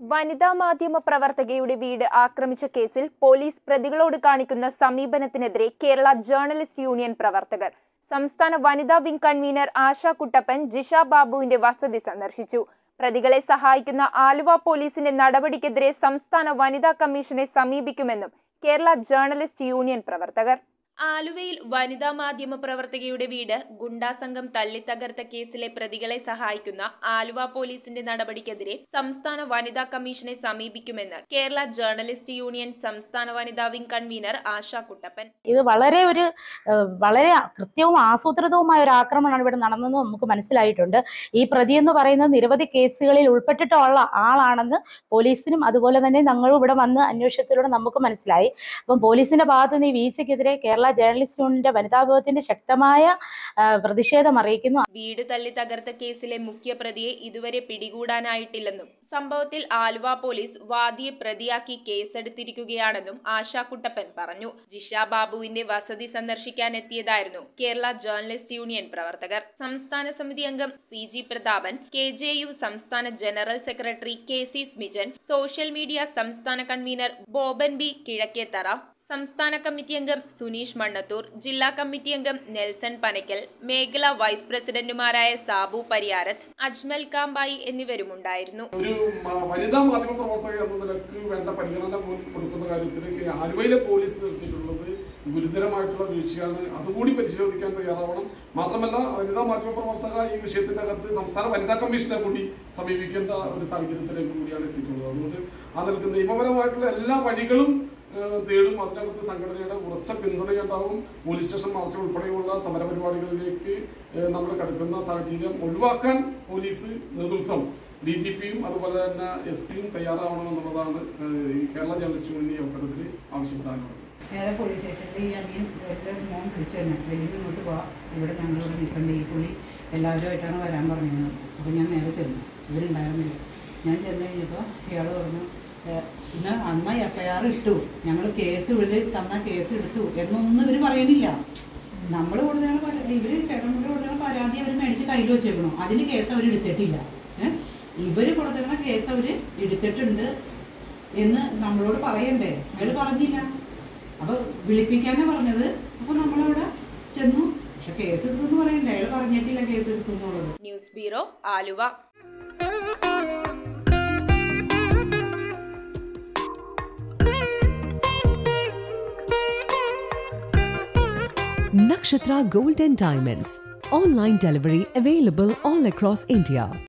വനിതാ മാധ്യമ പ്രവർത്തകയുടെ വീട് ആക്രമിച്ച കേസിൽ പോലീസ് പ്രതികളോട് കാണിക്കുന്ന സമീപനത്തിനെതിരെ കേരള ജേർണലിസ്റ്റ് യൂണിയൻ പ്രവർത്തകർ. സംസ്ഥാന വനിതാ വിംഗ് കൺവീനർ ആശ കുട്ടപ്പൻ ജിഷ ബാബുവിന്റെ വസതി സന്ദർശിച്ചു. പ്രതികളെ സഹായിക്കുന്ന ആലുവ പോലീസിന്റെ നടപടിക്കെതിരെ സംസ്ഥാന വനിതാ കമ്മീഷനെ സമീപിക്കുമെന്നും കേരള ജേർണലിസ്റ്റ് യൂണിയൻ പ്രവർത്തകർ. ആലുവയിൽ വനിതാ മാധ്യമ പ്രവർത്തകയുടെ വീട് ഗുണ്ടാസംഘം തള്ളിത്തകർത്ത കേസിലെ പ്രതികളെ സഹായിക്കുന്ന ആലുവ പോലീസിന്റെ നടപടിക്കെതിരെ സംസ്ഥാന വനിതാ കമ്മീഷനെ സമീപിക്കുമെന്ന് കേരള ജേർണലിസ്റ്റ് യൂണിയൻ സംസ്ഥാന വനിതാ വിംഗ് കൺവീനർ ആശ കുട്ടപ്പൻ. ഇത് വളരെ ഒരു വളരെ കൃത്യവും ആസൂത്രിതവുമായ ഒരു ആക്രമണമാണ് ഇവിടെ നടന്നതെന്ന് നമുക്ക് മനസ്സിലായിട്ടുണ്ട്. ഈ പ്രതി എന്ന് പറയുന്നത് നിരവധി കേസുകളിൽ ഉൾപ്പെട്ടിട്ടുള്ള ആളാണെന്ന് പോലീസിനും അതുപോലെ തന്നെ ഞങ്ങളും ഇവിടെ വന്ന് അന്വേഷണത്തിലൂടെ നമുക്ക് മനസ്സിലായി. അപ്പം പോലീസിന്റെ ഭാഗത്ത് നിന്ന് ഈ വീഴ്ചയ്ക്കെതിരെ കേരള ജേർണലിസ്റ്റ് യൂണിയന്റെ വനിതാ വിഭാഗത്തിന്റെ ശക്തമായ പ്രതിഷേധം അറിയിക്കുന്നു. വീട് തല്ലി തകർത്ത കേസിലെ മുഖ്യപ്രതിയെ ഇതുവരെ പിടികൂടാനായിട്ടില്ലെന്നും സംഭവത്തിൽ ആലുവ പോലീസ് വാദിയെ പ്രതിയാക്കി കേസെടുത്തിരിക്കുകയാണെന്നും ആശാക്കുട്ടപ്പൻ പറഞ്ഞു. ജിഷ ബാബുവിന്റെ വസതി സന്ദർശിക്കാൻ എത്തിയതായിരുന്നു കേരള ജേർണലിസ്റ്റ് യൂണിയൻ പ്രവർത്തകർ. സംസ്ഥാന സമിതി അംഗം C G Prathapan K J U സംസ്ഥാന general secretary K C Smijan social media സംസ്ഥാന കൺവീനർ ബോബൻ ബി കിഴക്കേത്തറ സംസ്ഥാന കമ്മിറ്റി അംഗം സുനീഷ് മണ്ണത്തൂർ ജില്ലാ കമ്മിറ്റി അംഗം നെൽസൺ പനക്കൽ മേഖലാ വൈസ് പ്രസിഡന്റുമാരായ സാബു പരിയാരത്ത് അജ്മൽ കാമ്പായി എന്നിവരുമുണ്ടായിരുന്നു. ഒരു വനിതാ മാധ്യമ എന്ന നിലയ്ക്ക് വേണ്ട പരിഗണന കൊടുക്കുന്ന കാര്യത്തിലേക്ക് ആലുവയിലെ പോലീസ് നിർത്തിയിട്ടുള്ളത് ഗുരുതരമായിട്ടുള്ള വീഴ്ചയാണ്. അതുകൂടി പരിശോധിക്കാൻ തയ്യാറാവണം. മാത്രമല്ല വനിതാ മാധ്യമ പ്രവർത്തക ഈ വിഷയത്തിന്റെ അകത്ത് സംസ്ഥാന വനിതാ കമ്മീഷനെ കൂടി സമീപിക്കേണ്ട ഒരു സാഹചര്യത്തിലേക്ക് കൂടിയാണ് എത്തിയിട്ടുള്ളത്. അതുകൊണ്ട് ആ നിലയ്ക്ക് നിയമപരമായിട്ടുള്ള എല്ലാ വഴികളും തേടും. അതിനകത്ത് സംഘടനയുടെ ഉറച്ച പിന്തുണയുണ്ടാവും പോലീസ് സ്റ്റേഷൻ മാർച്ച് ഉൾപ്പെടെയുള്ള സമരപരിപാടികളിലേക്ക് നമ്മൾ കടക്കുന്ന സാഹചര്യം ഒഴിവാക്കാൻ പോലീസ് നേതൃത്വം ഡി ജി പിയും അതുപോലെ തന്നെ എസ് പിയും തയ്യാറാവണമെന്നുള്ളതാണ് ഈ കേരള ജേർണലിസ്റ്റ് യൂണിയൻ ഈ അവസരത്തിൽ ആവശ്യപ്പെടാനുള്ളത് നേരെ പോലീസ് സ്റ്റേഷനിൽ ഈ അനിയൻ എന്റെ മോൻ വിളിച്ചു തന്നെ. വലിയ ഇങ്ങോട്ട് പോവാം ഇവിടെ ഞങ്ങളിവിടെ നിൽക്കേണ്ട. ഈ പുള്ളി എല്ലാവരുമായിട്ടാണ് വരാൻ പറഞ്ഞത് അപ്പോൾ ഞാൻ നേരെ ചെന്നു. ഇവരുണ്ടായിരുന്നില്ല ഞാൻ ചെന്ന് കഴിഞ്ഞപ്പോൾ ഇയാൾ പറഞ്ഞു "ഏഹ്, ഇന്ന് അന്ന് എഫ് ഐ ആർ ഇട്ടു. ഞങ്ങൾ കേസ് ഇവിടെ തന്ന കേസ് എടുത്തു. എന്നൊന്നും ഇവർ പറയണില്ല. നമ്മൾ കൊടുത്തതാണ് ഇവർ ചേട്ടൻ കൊടുത്തതാണ് പരാതി അവർ മേടിച്ച് കയ്യിൽ വെച്ചേക്കണം. അതിന് കേസ് അവർ എടുത്തിട്ടില്ല. ഏഹ് ഇവർ കൊടുത്തേക്കണ കേസ് അവർ എടുത്തിട്ടുണ്ട് എന്ന് നമ്മളോട് പറയണ്ടേ? അയാൾ പറഞ്ഞില്ല. അപ്പൊ വിളിപ്പിക്കാനാ പറഞ്ഞത്. അപ്പൊ നമ്മളവിടെ ചെന്നു. പക്ഷെ കേസ് എടുത്തു എന്ന് പറയണ്ടേ. അയാൾ പറഞ്ഞിട്ടില്ല കേസ് എടുത്തു എന്നുള്ളത് news bureau Aluva. Nakshatra Gold and Diamonds. Online delivery available all across India.